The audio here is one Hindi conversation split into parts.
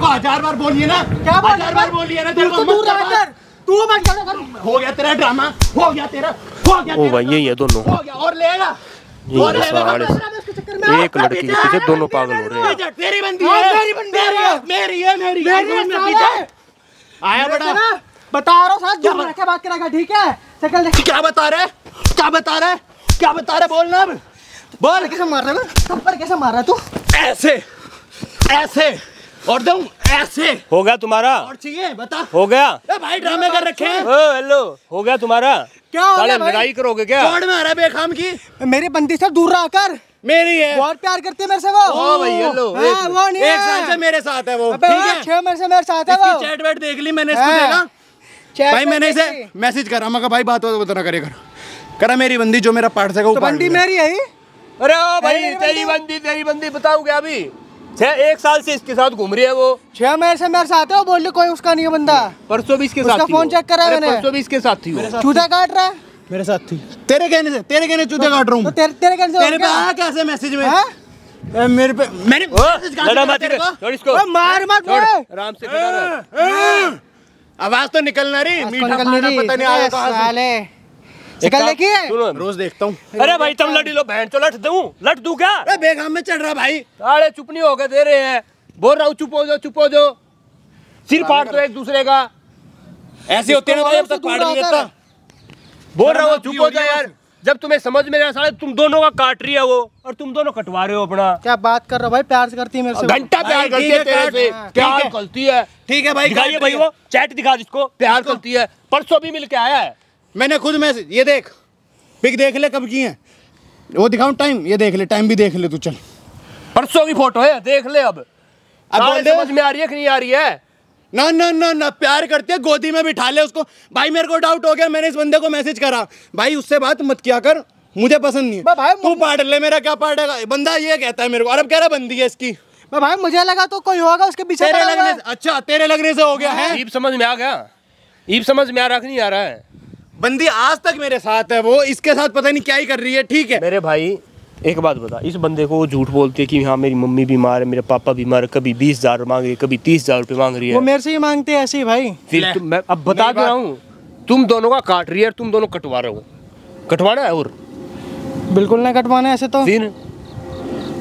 को हज़ार बार बोलिए ना। क्या बोल हज़ार बार बोलिए ना तेरे को मत दूर रह कर। तू मत कर। हो गया तेरा ड्रामा हो गया तेरा हो गया ओ भाई यही है दोनों। हो गया और लेगा यही और है लेगा साले इसके चक्कर में एक लड़की के पीछे दोनों पागल हो रहे हैं। तेरी बंदी हाँ, है मेरी बंदी है। मेरी है मेरी है मेरी है। आया बड़ा। बता रहा हूँ साथ रह के बात करेगा ठीक है? देख। क्या बता रहे क्या बता रहे क्या बता रहे बोलना अब। बोल। कैसे मार रहा है थप्पड़ कैसे मार रहा है तू? ऐसे ऐसे। और दूँ ऐसे। हो गया तुम्हारा। और चाहिए बता। हो गया। ए भाई ड्रामे कर रखे हैं। ओ हेलो। हो गया तुम्हारा। क्या हो गया भाई? लड़ाई करोगे क्या? कौन में आ रहा है बेखाम की। मेरी बंदी से दूर रह कर। मेरी है। बहुत प्यार करती है मेरे से वो। ओ भाई हेलो। हाँ, वो नहीं एक साल से मेरे साथ है वो। ठीक है? छह महीने से मेरे साथ है वो। इसकी चैट वैट देख ली मैंने इसको हाँ। देखा? भाई मैंने इसे मैसेज करा। मैं कहा भाई बात हो तो ना करे कर। करा मेरी बंदी जो मेरा पार्ट सका वो तो बंदी मेरी है ही अरे ओ भाई तेरी बंदी- बंदी तेरी बंदी बताऊँ क्या अभी? छह एक साल से इसके साथ घूम रही है वो। छह महीने से मेरे साथ है वो बोल रही कोई उसका नहीं है बंदा। परसों भी इसके साथ फ़ोन चेक करा मैंने। परसों भी इसके साथ थी चूता काट रहा है? मेरे साथ थी। तेरे कहने से तेरे कहने चूते काट रहा तो हूँ तेरे तेरे कैसे हो तेरे पे? आया कैसे मैसेज में? हाँ? ए, मेरे पे मैंने से? छोड़ इसको। मार मत आराम से आवाज़ तो निकलना रही मीठा खाना पता नहीं आया कहाँ से। शिकल काम- देखी है? सुनो। रोज देखता हूँ। अरे भाई तुम लड़ी लो बहन चो लट दूँ? लट दूँ क्या? अरे बेगाम में चढ़ रहा भाई। अरे चुप नहीं होके दे रहे हैं। बोल रहा हूँ चुप हो जाओ चुप हो जाओ। सिर फाड़ दो एक दूसरे का। ऐसे होते ना भाई अब तक दूर नहीं। देता बोल रहा हूँ चुप हो जाओ यार। जब तुम्हें समझ में नहीं आ साले तुम दोनों का काट रही है वो और तुम दोनों कटवा रहे हो अपना। क्या बात कर रहा हो भाई? प्यार से करती है मेरे से। घंटा प्यार करती है है, तेरे से। हाँ, प्यार ठीक है। करती है। ठीक है भाई दिखाइए भाई वो चैट दिखा जिसको। प्यार करती है। परसों भी मिल के आया है। मैंने खुद मैसेज ये देख। पिक देख ले कब की है। वो दिखाऊँ टाइम ये देख ले टाइम भी देख ले तू चल। परसों की फ़ोटो है देख ले अब। अब बोल दे। समझ में आ रही है कि नहीं आ रही है? ना ना ना ना प्यार करते हैं गोदी में बिठा ले उसको। भाई मेरे को डाउट हो गया मैंने इस बंदे को मैसेज करा। भाई उससे बात मत किया कर मुझे पसंद नहीं बा भाई, है तू पाट ले मेरा क्या पाटेगा बंदा ये कहता है मेरे को और अब कह रहा बंदी है इसकी। भाई मुझे लगा तो कोई होगा उसके पीछे तेरे लगने अच्छा तेरे लगने से हो गया है? ईब समझ में आ गया। ईब समझ में आ रहा नहीं आ रहा है? बंदी आज तक मेरे साथ है वो इसके साथ पता नहीं क्या ही कर रही है ठीक है? मेरे भाई एक बात बता इस बंदे को झूठ बोलती है कि हाँ मेरी मम्मी बीमार है मेरे पापा बीमार है कभी बीस हज़ार मांग रही है कभी तीस हज़ार रुपये मांग रही है। वो मेरे से ही मांगते हैं ऐसे ही भाई। फिर तुम मैं अब बता दे रहा हूँ तुम दोनों का काट रही है और तुम दोनों कटवा रहे हो। कटवाना है और? बिल्कुल नहीं कटवाना है ऐसे तो। फिर?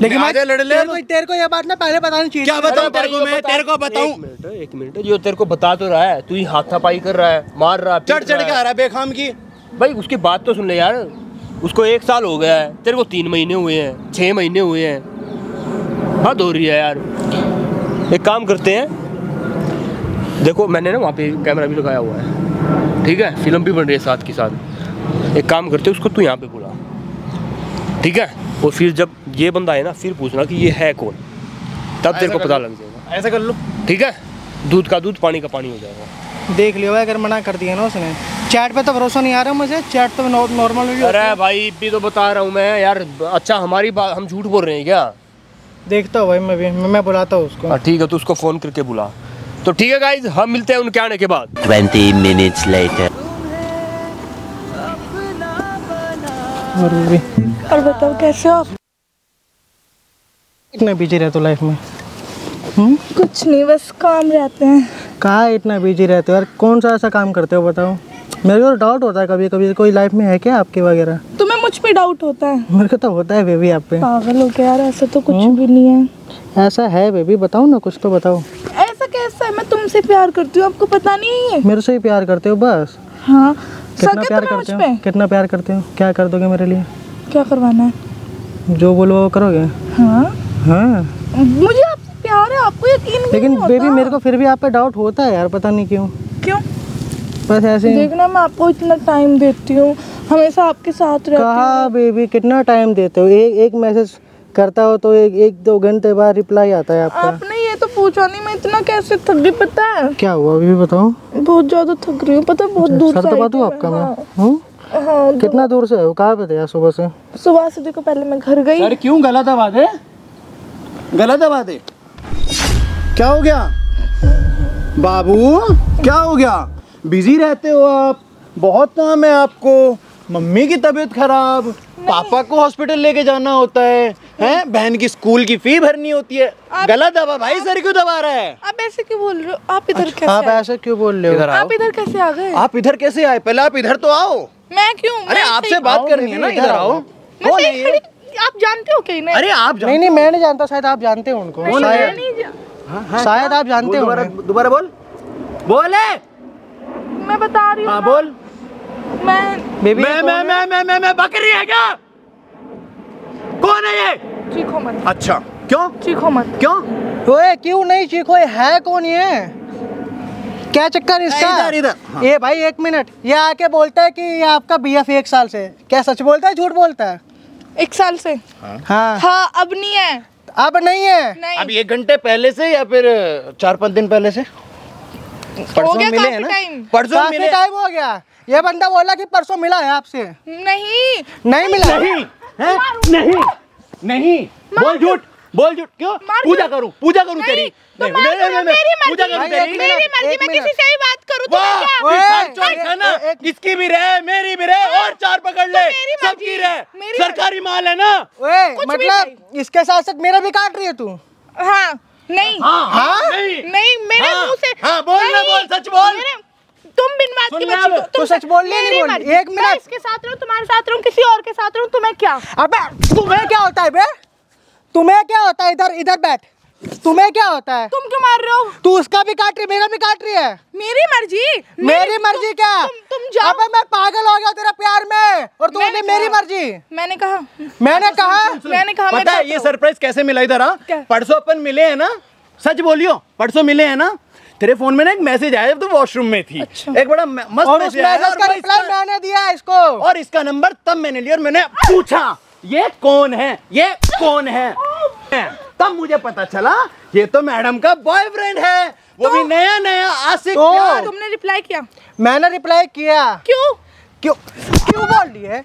लेकिन आगे लड़ ले तेरे को तेरे को ये बात ना पहले बतानी चाहिए क्या बताऊँ तेरे को मैं? तेरे को बताऊँ? एक मिनट एक मिनट जो तेरे को बता तो रहा है तू ही हाथापाई कर रहा है मार रहा है चढ़ चढ़ के आ रहा है बेखाम की। भाई उसकी बात तो सुन ले यार। उसको एक साल हो गया है तेरे को तीन महीने हुए हैं छः महीने हुए हैं। हद हो रही है यार। एक काम करते हैं देखो मैंने ना वहाँ पे कैमरा भी लगाया हुआ है। ठीक है? फ़िल्म भी बन रही है साथ के साथ। एक काम करते हैं उसको तू यहाँ पे बुला। ठीक है? और फिर जब ये बंदा आए ना फिर पूछना कि ये है कौन? तब तेरे को पता लग जाएगा। ऐसा कर लो। ठीक है? दूध का दूध पानी का पानी हो जाएगा। देख लियो भाई, अगर मना कर दिया ना उसने। चैट पे तो भरोसा नहीं आ रहा मुझे। चैट तो नॉर्मल अरे भाई भी तो बता रहा हूँ मैं यार अच्छा हमारी बात हम झूठ बोल रहे हैं क्या? देखता हूँ भाई मैं भी मैं, बुलाता हूँ उसको। हाँ ठीक है तो उसको फ़ोन करके बुला। तो ठीक है गाइज़ हम मिलते हैं उनके आने के बाद। 20 minutes later. और और बताओ कैसे हो आप? इतना बिज़ी रहते हो लाइफ में? हुँ? कुछ नहीं बस काम रहते हैं। कहाँ इतना बिज़ी रहते हो? यार कौन सा ऐसा काम करते हो बताओ? मेरे को डाउट होता है कभी कभी कोई लाइफ में है क्या आपकी वगैरह? तुम्हें मुझ पे डाउट होता है। मेरे को तो होता है बेबी आप पे। पागल हो गया यार ऐसा तो कुछ भी नहीं है। ऐसा है बेबी बताओ ना कुछ तो बताओ। ऐसा कैसा है? मैं तुमसे प्यार करती हूँ आपको पता नहीं है। मेरे से ही प्यार करते हो बस? हाँ कितना प्यार करते हो? कितना प्यार करते हो? क्या कर दोगे मेरे लिए? क्या करवाना है? जो बोलो वो करोगे? हाँ। हाँ। मुझे आपसे प्यार है आपको यकीन भी लेकिन नहीं बेबी मेरे को फिर भी आप पे डाउट होता है यार पता नहीं क्यों। क्यों? बस ऐसे देखना मैं आपको इतना टाइम देती हूँ। हमेशा आपके साथ रहती कहा बेबी कितना टाइम देते हो? एक एक मैसेज करता हो तो एक एक दो घंटे बाद रिप्लाई आता है आपका। आपने ये तो पूछा नहीं मैं इतना कैसे थक गई पता है? क्या हुआ अभी भी बताओ। बहुत ज़्यादा थक रही हूँ पता है बहुत दूर से आई दबा थी दूँ मैं। आपका मैं। हाँ, हूँ? हाँ कितना दूर से हो? कहाँ पे थे यार सुबह से? सुबह से देखो पहले मैं घर गई। अरे क्यों गलत बात है? गलत बात। है क्या हो गया? बाबू क्या हो गया? बिज़ी रहते हो आप। बहुत काम है आपको। मम्मी की तबीयत खराब। पापा को हॉस्पिटल लेके जाना होता है। हैं? बहन की स्कूल की फ़ी भरनी होती है। आप- गलत दबा भाई सर क्यों दबा रहा है? आप ऐसे क्यों बोल रहे हो? आप इधर कैसे आप? ऐसे क्यों बोल रहे हो? आप इधर कैसे आ गए? आप इधर कैसे आए? पहले आप इधर तो आओ। मैं क्यों? अरे आपसे बात करनी है ना इधर इधर आओ। है आप जानते हो क्या अरे आप नहीं जानते नहीं मैं नहीं जानता शायद आप जानते हो उनको शायद। जा- हाँ, शायद आप जानते हो दोबारा बोल। बोले मैं बता रही हूँ हाँ बोल। मैं बेबी मैं मैं मैं मैं मैं मैं बकरी है क्या? कौन है ये? चीखो मत। अच्छा क्यों? चीखो मत। क्यों? ओए क्यों नहीं चीखो? ये है कौन ये? क्या चक्कर इसका? इधर, इधर, हाँ। ये भाई एक मिनट। ये आके बोलता है कि ये आपका बीएफ एक साल से। क्या सच बोलता है झूठ बोलता है? एक साल से। हाँ। हाँ अब नहीं है। अब नहीं है। नहीं। अब एक घंटे पहले से या फिर चार पाँच दिन पहले से? हो गया मिले काफ़ी ना? टाइम परसों मिले। टाइम हो गया। ये बंदा बोला कि परसों मिला है आपसे। नहीं। नहीं मिला। नहीं। नहीं। नहीं। बोल झूठ। बोल झूठ क्यों? पूजा? करूँ पूजा करूँ तेरी। तो नहीं, नहीं, नहीं, नहीं, मेरी पूजा करूँ तेरी। मेरी मर्ज़ी मैं किसी से ही बात करूँ तो क्या? है ना? किसकी भी रहे मेरी भी रहे और चार पकड़ ले सबकी रहे। सरकारी माल है ना? ओए मतलब इसके साथ साथ मेरा भी काट रही है तू? हाँ नहीं। हाँ हाँ हाँ? नहीं। नहीं मेरे हाँ, मुँह से हाँ, बोल ना, बोल, सच बोल। तुम बिन बात की बच्ची तुम तू सच बोल ले, नहीं बोल, एक मिनट। इसके साथ रहूँ तुम्हारे साथ रहूँ किसी और के साथ रहूँ तुम्हें क्या? अबे तुम्हें क्या होता है बे? तुम्हें क्या होता है? इधर इधर बैठ। तुम्हें क्या होता है? तुम क्यों मार रहे हो? तू उसका भी काट रही मेरा भी काट रही है। मेरी मर्ज़ी। मेरी मर्ज़ी क्या? तुम तुम जाओ। अबे मैं पागल हो गया तेरे प्यार में और तूने मैंने मेरी मर्ज़ी। मैंने कहा। मैंने कहा। मैंने कहा पता है ये सरप्राइज़ कैसे मिला इधर हाँ? परसों अपन मिले है ना? सच बोलियो परसों मिले हैं ना? तेरे फ़ोन में ना एक मैसेज आया जब तू वॉशरूम में थी। अच्छा। एक बड़ा मस्त और उस मैसेज का रिप्लाई मैंने दिया इसको। और इसका नंबर तब मैंने लिया और मैंने पूछा। ये कौन है? ये कौन है? तब मुझे पता चला ये तो मैडम का बॉयफ्रेंड है। वो तो, भी नया नया आशिक तो- तुमने रिप्लाई किया? मैंने रिप्लाई किया। क्यों? क्यों? क्यों बोल रही है?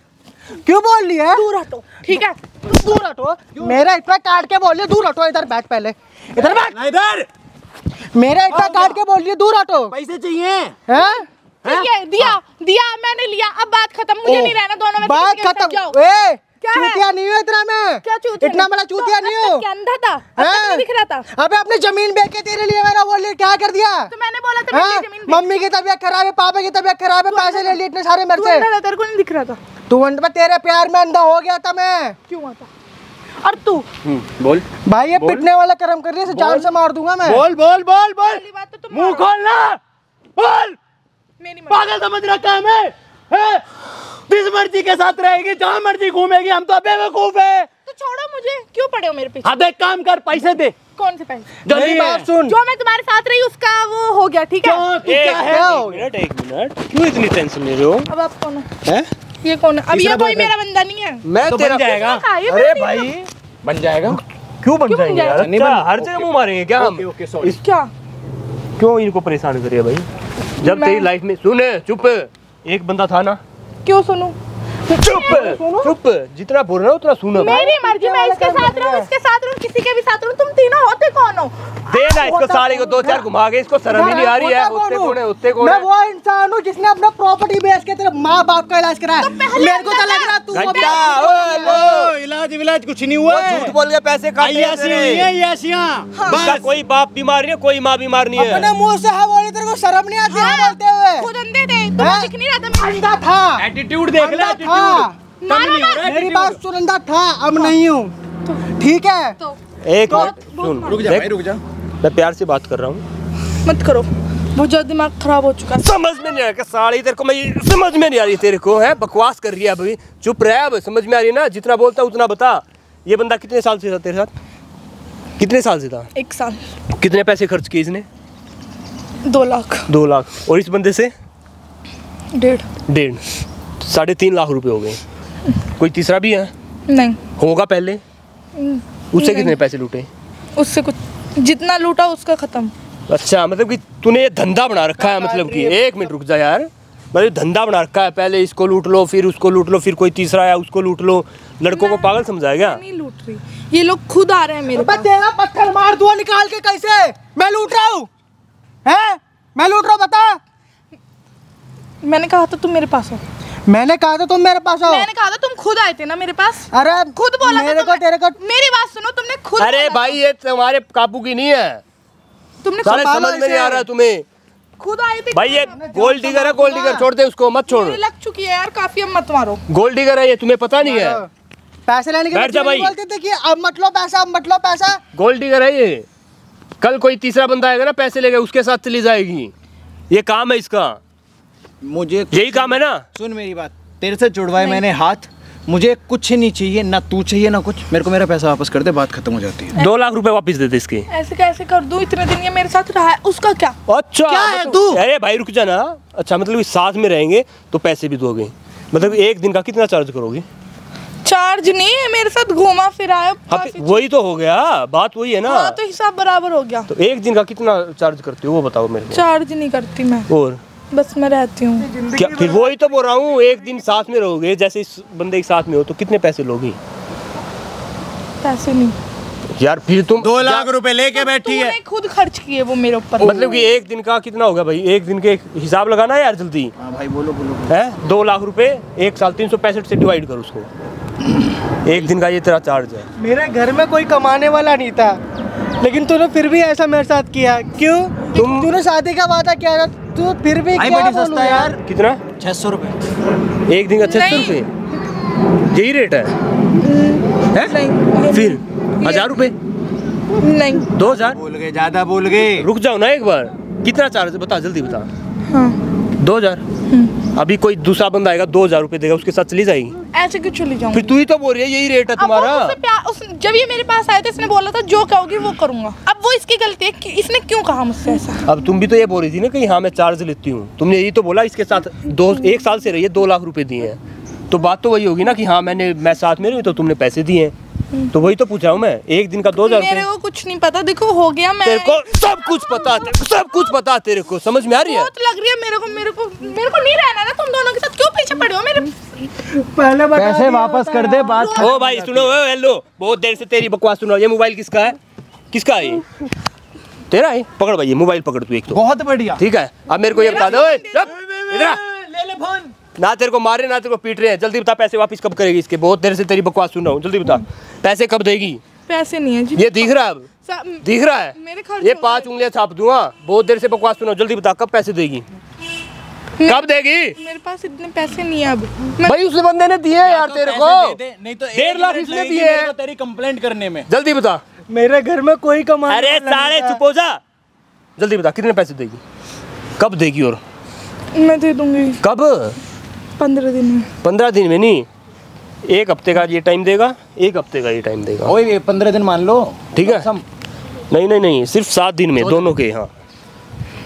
क्यों बोल रही है? दूर हटो ठीक है? दूर हटो। मेरा इतना काट के बोल रही दूर हटो इधर बैठ पहले। इधर बैठ। इधर। मेरा इतना काट के बोल रही है दूर हटो। पैसे चाहिए। हैं? ठीक है दिया दिया मैंने लिया अब बात खत्म। मुझे नहीं रहना दोनों में बात खत्म। ए क्या है? चूतिया नहीं हो इतना मैं। क्या चूतिया इतना नहीं? बड़ा चूतिया तो नहीं हो। क्या अंधा था? अब तक नहीं दिख रहा था। अबे अपनी ज़मीन बेच के तेरे लिए मैंने बोल लिया क्या कर दिया? तो मैंने बोला था हाँ? ज़मीन मम्मी की तबियत खराब है पापा की तबियत खराब है पैसे ले लिए इतने सारे मेरे तू से। तेरे को नहीं दिख रहा था। तू अंदर तेरे प्यार में अंधा हो गया था मैं। क्यों था? और तू? बोल। भाई ये पिटने वाला कर्म कर रही है जान से मार दूँगा मैं। बोल बोल बोल बोल। तो तुम मुँह मारो। खोलना बोल। मेरी पागल समझ रखा है हैं? जिस मर्ज़ी के साथ रहेगी जहाँ मर्ज़ी घूमेगी हम तो बेवकूफ़ है। तो छोड़ो मुझे क्यों पड़े हो मेरे पीछे? हाँ तो एक काम कर पैसे दे। कौन से पैसे? जल्दी बात सुन। जो मैं तुम्हारे साथ रही उसका वो हो गया ठीक है? क्यों? तू क्या है हो? मिनट एक मिनट क्यों इतनी टेंशन ले रहे हो? अब आप कौन है? ये कौन है? अब ये कोई मेरा बंदा नहीं है। मैं तो तेरा बन जाएगा अरे भाई। बन जाएगा? क्यों बन जाएँगे? यार नहीं अच्छा, बन- हर जगह मुँह मारेंगे क्या हम? ओके ओके सॉरी क्या? क्यों इनको परेशान कर रही है भाई? जब तेरी लाइफ में सुन चुप। एक बंदा था ना? क्यों सुनू? चुप चुप जितना बोल रहा हूँ उतना सुनो। मेरी मर्ज़ी मैं इसके साथ रहूँ इसके साथ रहूँ किसी के भी साथ रहूँ तुम तीनों होते कौन हो? देना इसको साड़ी को दो चार घुमा के इसको शर्म ही नहीं आ रही है उत्ते कौन है हूँ? उत्ते कौन। मैं वो इंसान हूँ जिसने अपना प्रॉपर्टी बेच के तेरे माँ बाप का इलाज कराया। मेरे को तो लग रहा तू घंटा ओ लो। इलाज विलाज कुछ नहीं हुआ झूठ बोल के पैसे काटे हैं हुई है तेरे। अय्याशियाँ बस। कोई बाप बीमार नहीं है कोई माँ बीमार नहीं अपने है मुँह से हाँ बोली तेरे को शर्म नहीं आती है बोलते हुए। खुद अंधे थे तुम्हें हैं? दिख नहीं रहा था मेरे अंधा था। एटीट्यूड देख ले एटीट्यूड हो रहा मेरी बात सुन अंधा था अब नहीं हूँ। ठीक है? तो एक मिनट सुन। रुक जा भाई रुक जा। मैं प्यार से बात कर रहा हूँ। मत करो। बहुत ज़्यादा दिमाग खराब हो चुका है। समझ में नहीं आ रहा साड़ी तेरे को मैं समझ में नहीं आ रही तेरे को है? बकवास कर रही है अभी। चुप रह अब समझ में आ रही है ना? जितना बोलता उतना बता। ये बंदा कितने साल से था तेरे साथ? कितने साल से था? एक साल। कितने पैसे खर्च किए इसने? दो लाख। दो लाख। और इस बंदे से? डेढ़। डेढ़। साढ़े तीन लाख रुपए हो गए। कोई तीसरा भी है? नहीं। होगा पहले? उससे कितने पैसे लूटे? उससे कुछ जितना लूटा उसका खत्म। अच्छा मतलब कि तूने ये धंधा बना रखा है मतलब कि एक मिनट रुक जा यार। मतलब धंधा बना रखा है पहले इसको लूट लो फिर उसको लूट लो फिर कोई तीसरा आया उसको लूट लो। लड़कों को पागल समझाया क्या? नहीं लूट रही। ये लोग खुद आ रहे हैं मेरे पास। तेरा पत्थर मार दूँ निकाल के कैसे? मैं लूट रहा हूँ। हैं? मैं लूट रहा हूँ बता। मैंने कहा था तुम मेरे पास हो। मैंने कहा था तुम मेरे पास आओ। मैंने कहा था तुम खुद आए थे ना मेरे पास। अरे खुद बोला था मेरे को तेरे को मेरी बात सुनो तुमने खुद अरे भाई ये तुम्हारे काबू की नहीं है। तुमने समझ में नहीं आ रहा तुम्हें। खुद आए थे भाई ये गोल्ड डिगर है गोल्ड डिगर छोड़ दे उसको मत छोड़। लग चुकी है यार काफ़ी अब मत मारो। गोल्ड डिगर है ये तुम्हें पता नहीं है। पैसे लेने के बैठ जा लिए भाई। बोलते थे कि अब मत लो पैसा अब मत लो पैसा। गोल्ड डिगर है ये। कल कोई तीसरा बंदा आएगा ना पैसे लेगा उसके साथ चली जाएगी। ये काम है इसका। मुझे यही काम है ना? सुन मेरी बात। तेरे से जुड़वाए मैंने हाथ। मुझे कुछ नहीं चाहिए ना तू चाहिए ना कुछ। मेरे को मेरा पैसा वापस कर दे बात खत्म हो जाती है। दो लाख रुपए वापस दे दे इसके। ऐसे कैसे कर दूँ? इतने दिन ये मेरे साथ रहा है उसका क्या? अच्छा क्या है मतलब- तू? अरे भाई रुक जा ना अच्छा मतलब साथ में रहेंगे तो पैसे भी दोगे। मतलब एक दिन का कितना चार्ज करोगे? चार्ज नहीं है मेरे साथ घूमा फिरा है हाँ, वही तो हो गया। बात वही है ना। हाँ तो हिसाब बराबर हो गया। तो एक दिन का कितना चार्ज करते हो वो बताओ मेरे चार्ज नहीं करती मैं। और? बस मैं रहती हूँ। क्या फिर वही तो बोल रहा हूँ एक दिन साथ में रहोगे जैसे इस बंदे के साथ में हो तो कितने पैसे लोगे? पैसे नहीं। यार फिर तुम दो लाख रुपए लेके बैठी है। खुद खर्च किए वो मेरे ऊपर। मतलब कि एक दिन का कितना होगा भाई? एक दिन के हिसाब लगाना है यार जल्दी? हाँ भाई बोलो बोलो है? दो लाख रुपए एक साल तीन सौ पैंसठ से डिवाइड कर उसको। एक दिन का ये तेरा चार्ज है। मेरे घर में कोई कमाने वाला नहीं था लेकिन तूने फिर भी ऐसा मेरे साथ किया। क्यों? तुम- तूने शादी का वादा किया था। तू फिर भी क्या बड़ी बोलूँ सस्ता है यार? कितना? छह सौ रुपए। एक दिन का छह सौ नहीं। रुपये यही रेट है? हैं? नहीं। फिर? हज़ार रुपए? नहीं। दो हज़ार? बोल गए ज़्यादा बोल गए। रुक जाओ ना एक बार। कितना चार्ज बता जल्दी बता। हाँ। दो हज़ार? अभी कोई दूसरा बंदा आएगा दो हज़ार रुपए देगा उसके साथ चली जाएगी। ऐसे क्यों चली जाऊँ? फिर तू ही तो बोल रही है यही रेट है तुम्हारा। उस जब ये मेरे पास आए थे इसने बोला था जो कहोगी वो करूँगा। अब वो इसकी गलती है कि इसने क्यों कहा मुझसे ऐसा? अब तुम भी तो ये बोल रही थी ना कि हाँ मैं चार्ज लेती हूँ। तुमने यही तो बोला इसके साथ दो एक साल से रही है दो लाख रुपए दिए हैं। तो बात तो वही होगी ना कि हाँ मैंने मैं साथ में रही तो तुमने पैसे दिए हैं। तो वही तो पूछा हूँ मैं एक दिन का दो हज़ार मेरे को कुछ नहीं पता देखो हो गया मैं तेरे को सब कुछ पता सब कुछ पता तेरे को समझ में आ रही है? बहुत लग रही है मेरे को मेरे को मेरे को नहीं रहना ना तुम दोनों के साथ। क्यों पीछे पड़े हो मेरे पहले पैसे वापस कर दे बात ओ भाई सुनो ओ, हेलो बहुत देर से तेरी बकवास सुन रहा हूँ। ये मोबाइल किसका है? किसका है ये? तेरा है? पकड़ भाई ये मोबाइल पकड़ तू एक तो। बहुत बढ़िया। ठीक है अब मेरे को ये बता दो। ले ले फ़ोन। ना तेरे को मारे ना तेरे को पीट रहे हैं। जल्दी बता पैसे वापस कब करेगी इसके? बहुत देर से तेरी बकवास सुन रहा हूँ। जल्दी बता पैसे कब देगी? पैसे नहीं है जी। ये दिख रहा है अब। दिख रहा है? मेरे ये पाँच उंगलियाँ छाप दूँगा। बहुत देर से बकवास सुनो जल्दी बता कब पैसे देगी? कब देगी? मेरे पास इतने पैसे नहीं है अब। भाई उस बंदे ने दिए यार तेरे को। नहीं तो डेढ़ लाख इसने दिए हैं। तेरी कंप्लेंट करने में। जल्दी बता। मेरे घर में कोई कमाने अरे नहीं चुप हो जा। जल्दी बता कितने पैसे देगी? कब देगी और? मैं दे दूँगी। कब? पंद्रह दिन में। पंद्रह दिन में नहीं। एक हफ़्ते का ये टाइम देगा एक हफ़्ते का ये टाइम देगा। वही पंद्रह दिन मान लो। ठीक है। नहीं नहीं नहीं सिर्फ़ सात दिन में दोनों। के यहाँ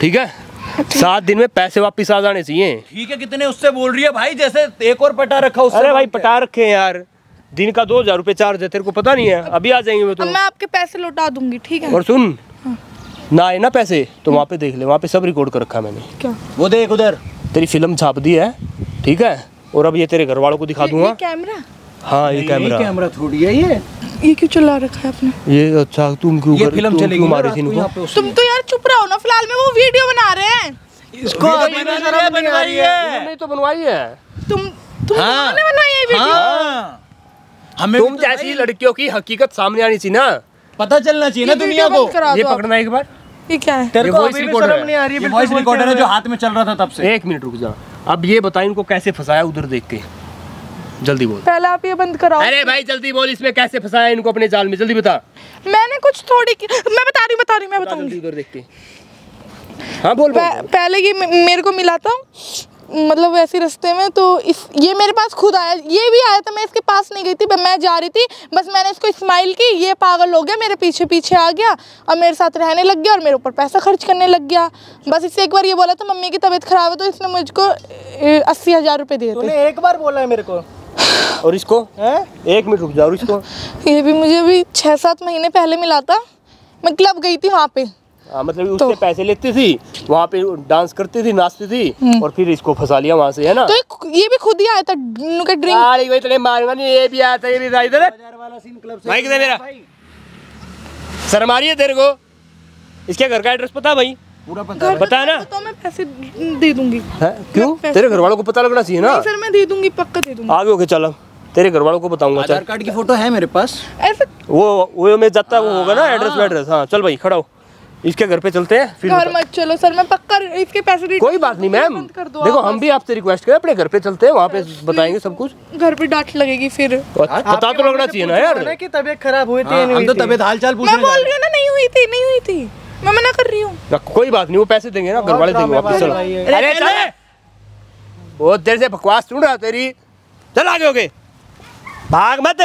ठीक है? सात दिन में पैसे वापस आ जाने चाहिए। ठीक है कितने उससे बोल रही है भाई जैसे एक और पटा रखा उससे अरे भाई पटा रखे हैं यार। दिन का दो हज़ार रूपए चार्ज है तेरे को पता नहीं है। अभी आ जाएँगे तो मैं आपके पैसे लौटा दूँगी ठीक है? और सुन ना आए ना पैसे तो वहाँ पे देख ले वहाँ पे सब रिकॉर्ड कर रखा है मैंने। क्या? वो देख उधर। तेरी फ़िल्म छाप दी है ठीक है? और अब ये तेरे घर वालों को दिखा दूँगा। कैमरा हाँ ये कैमरा कैमरा थोड़ी है ये। ये क्यों चला रखा है आपने? ये अच्छा तुम क्यों ये कर- फ़िल्म चलेगी मारे थी को इनको। तुम तो यार चुप रहो ना फ़िलहाल में वो वीडियो बना रहे हैं। इसको आ रही है। नहीं तो बनवाई है। तुम तुम हाँ। ने बनवाई है वीडियो? हाँ। हमें तुम तो जैसी लड़कियों की हकीकत सामने आनी चाहिए ना। पता चलना चाहिए ना दुनिया को। ये पकड़ना एक बार। ये क्या है? तेरे को शर्म है। नहीं आ रही बिल्कुल वॉइस रिकॉर्डर है जो हाथ में चल रहा था तब से। एक मिनट रुक जा। अब ये बता इनको कैसे फंसाया उधर देख के। जल्दी बोल। पहले आप ये बंद कराओ। अरे भाई जल्दी बोल इसमें कैसे फंसाया इनको अपने जाल में? जल्दी बता। मैंने कुछ थोड़ी की मैं बता रही बता रही मैं बताऊँगी। उधर देख के। हाँ बोल बोल। पहले ये मेरे को मिला था मतलब ऐसे रास्ते में तो इस ये मेरे पास खुद आया। ये भी आया था मैं इसके पास नहीं गई थी मैं जा रही थी बस मैंने इसको स्माइल की ये पागल हो गया मेरे पीछे पीछे आ गया और मेरे साथ रहने लग गया और मेरे ऊपर पैसा खर्च करने लग गया। बस इससे एक बार ये बोला था मम्मी की तबीयत खराब है तो इसने मुझको अस्सी हज़ार रुपये दिए थे एक बार बोला है मेरे को। और इसको हैं? एक मिनट रुक जा और इसको। ये भी मुझे अभी छः सात महीने पहले मिला था। मैं क्लब गई थी वहाँ पे। हाँ मतलब उससे पैसे लेती थी वहाँ पे डांस करती थी नाचती थी और फिर इसको फंसा लिया वहाँ से है ना? तो ये भी खुद ही आया था उनका ड्रिंक। अरे भाई तेरे मारूँगा नहीं ये भी आता ये भी था इधर। भाई किधर मेरा। शर्म आ रही है तेरे को? इसके घर का एड्रेस पता भाई? पूरा पता है है ना? तो मैं पैसे दे दूँगी। है? क्यों? तेरे घर वालों को पता लगना चाहिए ना। सर मैं दे दूँगी पक्का दे दूँगी। आगे होके चल। तेरे घर वालों को बताऊँगा आधार कार्ड की फ़ोटो है मेरे पास। ऐसे वो वो में जाता वो होगा ना एड्रेस एड्रेस। हाँ चल भाई खड़ा हो। इसके घर पे चलते हैं फिर घर मत चलो सर मैं पक्का इसके पैसे कोई बात नहीं मैम। बंद कर दो देखो हम भी आपसे रिक्वेस्ट करें अपने घर पे चलते हैं वहाँ पे बताएँगे सब कुछ। घर पे डांट लगेगी फिर। पता तो लगना चाहिए ना यार। कि खराब हुई थी हाँ, हम तो हुई हाल चाल मैं पूछने जा बोल रहे ना नहीं हुई थी नहीं हुई थी। मैं मना कर रही हूँ। कोई बात नहीं वो पैसे देंगे ना घर वाले देंगे वापस चलो। अरे चल। बहुत देर से बकवास सुन रहा तेरी। चल आगे हो गए भाग मत।